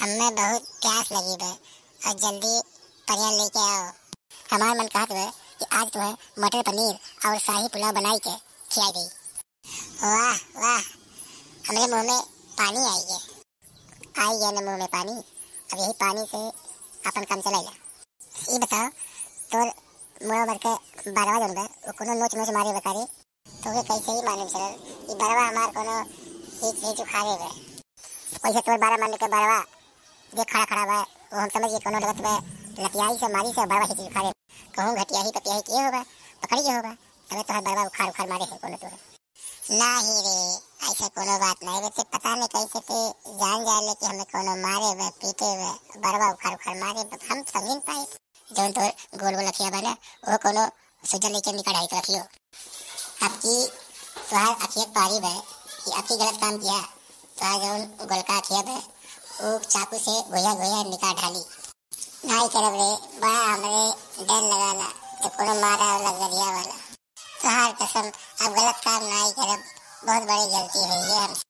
हमें बहुत प्यास लगी है। और जल्दी पनिया लेके आओ। हमारा मन कहत है कि आज तुम्हें मटर पनीर और शाही पुलाव बनाई के खिलाई दी। वाह वाह। हमारे मुँह में पानी आई है। आई गया ना मुँह में पानी? अब यही पानी से अपन काम चलाइला ये बताओ, तोर मुआ भर के बारवा जन बा वो कोनो नोच नोच मारे बकारी तो वे कैसे ही मालूम चलल ये बारवा हमार कोनो हिच हिच उखाड़े बा वैसे तोर बारह मारने के बारवा जे खड़ा खड़ा बा वो हम समझ गए कोनो लगत बा लतियाई से, मारी से बारवा हिच उखाड़े। कहूँ घटिया ही पतिया ही किए होगा, पकड़ी के होगा। तबे तो बारवा उखाड़ उखाड़ मारे है कोनो तोरे नहीं रे, ऐसा कोनो बात नहीं, वैसे पता नहीं कैसे ते जान जाले कि हमें कोनो मारे बा पीटे बा बरवा उखाड़ उखाड़ मारे। बा हम समझ पाए। जौन तो गोल गोल अखिया बा ना वो कोनो सुजन लेके निकल आई तो रखियो अब की तुहार अखिया पारी बा कि अब गलत काम किया तुहार जौन गोलका अखिया बा वो चाकू से गोया गोया निकाल ढाली। भाई करब रे बड़ा हमरे डर लगाला तो कोनो मारा वाला, गरिया वाला। तो हार कसम, अब गलत काम नहीं करब, बहुत बड़ी गलती है हमसे।